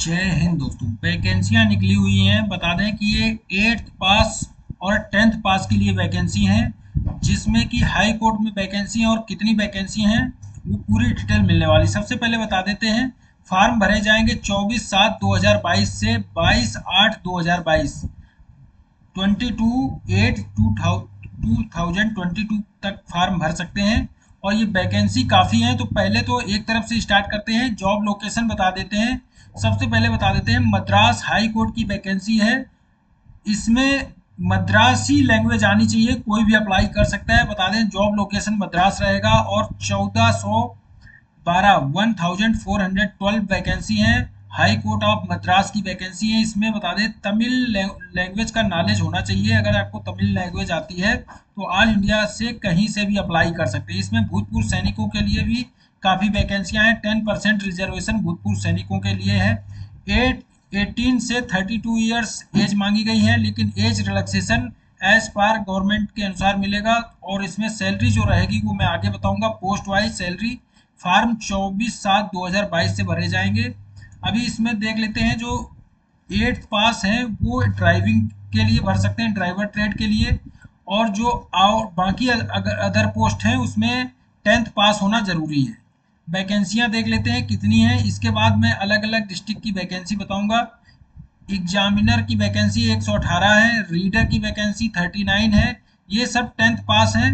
जय हिंद दोस्तों। वैकेंसियाँ निकली हुई हैं। बता दें कि ये एट्थ पास और टेंथ पास के लिए वैकेंसी हैं, जिसमें कि हाई कोर्ट में वैकेंसी हैं और कितनी वैकेंसी हैं, वो पूरी डिटेल मिलने वाली। सबसे पहले बता देते हैं फार्म भरे जाएँगे 24 सात 2022 से 22 आठ 2022 22 eight two thousand twenty two तक फार्म भर सकते हैं। और ये वैकेंसी काफ़ी है तो पहले तो एक तरफ़ से स्टार्ट करते हैं जॉब लोकेशन बता देते हैं। सबसे पहले बता देते हैं, मद्रास हाई कोर्ट की वैकेंसी है। इसमें मद्रासी लैंग्वेज आनी चाहिए, कोई भी अप्लाई कर सकता है। बता दें, जॉब लोकेशन मद्रास रहेगा और चौदह सौ बारह, one thousand four hundred twelve vacancy है। हाई कोर्ट ऑफ़ मद्रास की वैकेंसी है। इसमें बता दें, तमिल लैंग्वेज का नॉलेज होना चाहिए। अगर आपको तमिल लैंग्वेज आती है तो ऑल इंडिया से कहीं से भी अप्लाई कर सकते हैं। इसमें भूतपूर्व सैनिकों के लिए भी काफ़ी वैकेंसियाँ हैं टेन परसेंट रिजर्वेशन भूतपूर्व सैनिकों के लिए है। एट एटीन से थर्टी टू ईयर्स एज मांगी गई है, लेकिन एज रिलैक्सेशन एज पर गवर्नमेंट के अनुसार मिलेगा। और इसमें सैलरी जो रहेगी, वो मैं आगे बताऊँगा। पोस्ट वाइज सैलरी फार्म 24 सात 2022 से भरे जाएँगे। अभी इसमें देख लेते हैं, जो एट्थ पास हैं, वो ड्राइविंग के लिए भर सकते हैं ड्राइवर ट्रेड के लिए। और जो और बाकी अदर पोस्ट हैं, उसमें टेंथ पास होना ज़रूरी है। वैकेंसियाँ देख लेते हैं कितनी हैं। इसके बाद मैं अलग अलग डिस्ट्रिक्ट की वैकेंसी बताऊँगा। एग्जामिनर की वैकेंसी 118 है रीडर की वैकेंसी 39 है। ये सब टेंथ पास हैं।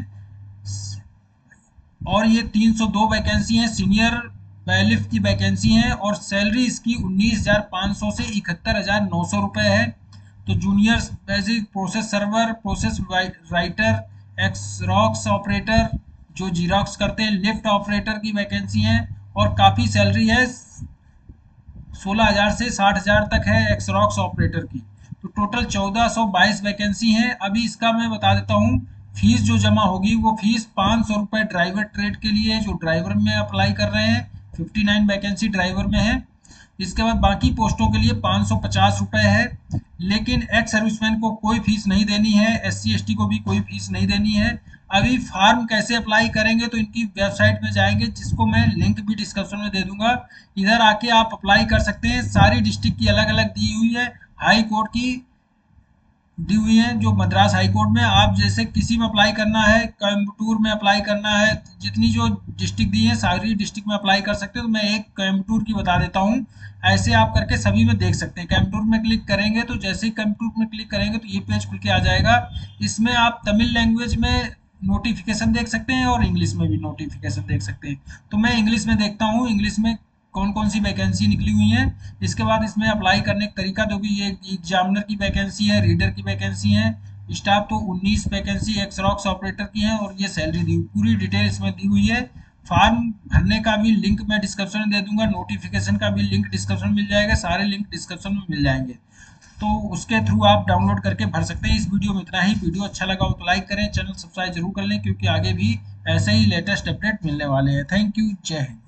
और ये 302 वैकेंसी हैं सीनियर बैलिफ की वैकेंसी हैं और सैलरी इसकी 19,500 से इकहत्तर हज़ार है। तो junior basic process server process writer xerox operator जो जीरोक्स करते हैं लिफ्ट ऑपरेटर की वैकेंसी है और काफ़ी सैलरी है, सोलह हज़ार से साठ हज़ार तक है एक्सरॉक्स ऑपरेटर की। तो टोटल चौदह सौ बाईस वैकेंसी है। अभी इसका मैं बता देता हूँ फ़ीस जो जमा होगी, वो फ़ीस पाँच सौ रुपये ड्राइवर ट्रेड के लिए जो ड्राइवर में अप्लाई कर रहे हैं फिफ्टी नाइन वैकेंसी ड्राइवर में है। इसके बाद बाकी पोस्टों के लिए पाँच सौ पचास रुपये है। लेकिन एक्स सर्विसमैन को कोई फ़ीस नहीं देनी है एस सी को भी कोई फ़ीस नहीं देनी है। अभी फॉर्म कैसे अप्लाई करेंगे तो इनकी वेबसाइट में जाएँगे, जिसको मैं लिंक भी डिस्क्रिप्शन में दे दूँगा। इधर आके आप अप्लाई कर सकते हैं। सारी डिस्ट्रिक्ट की अलग अलग दी हुई है हाई कोर्ट की। दी हुई है, जो मद्रास हाई कोर्ट में, आप जैसे किसी में अप्लाई करना है कोयम्बटूर में अप्लाई करना है, जितनी जो डिस्ट्रिक्ट दी है, सारी डिस्ट्रिक्ट में अप्लाई कर सकते हैं तो मैं एक कोयम्बटूर की बता देता हूँ। ऐसे आप करके सभी में देख सकते हैं। कोयम्बटूर में क्लिक करेंगे तो जैसे ही कोयम्बटूर में क्लिक करेंगे तो ये पेज खुल के आ जाएगा। इसमें आप तमिल लैंग्वेज में नोटिफिकेशन देख सकते हैं और इंग्लिश में भी नोटिफिकेशन देख सकते हैं। तो मैं इंग्लिश में देखता हूँ। इंग्लिश में कौन कौन सी वैकेंसी निकली हुई है? इसके बाद इसमें अप्लाई करने का तरीका कि ये एग्जामिनर की वैकेंसी है रीडर की वैकेंसी है स्टाफ तो 19 वैकेंसी एक्सरॉक्स ऑपरेटर की है और ये सैलरी दी, पूरी डिटेल इसमें दी हुई है। फॉर्म भरने का भी लिंक मैं डिस्क्रिप्शन में दे दूँगा नोटिफिकेशन का भी लिंक डिस्क्रिप्शन मिल जाएगा, सारे लिंक डिस्क्रिप्शन में मिल जाएँगे। तो उसके थ्रू आप डाउनलोड करके भर सकते हैं। इस वीडियो में इतना ही। वीडियो अच्छा लगा हो तो लाइक करें चैनल सब्सक्राइब ज़रूर कर लें, क्योंकि आगे भी ऐसे ही लेटेस्ट अपडेट मिलने वाले हैं। थैंक यू जय हिंद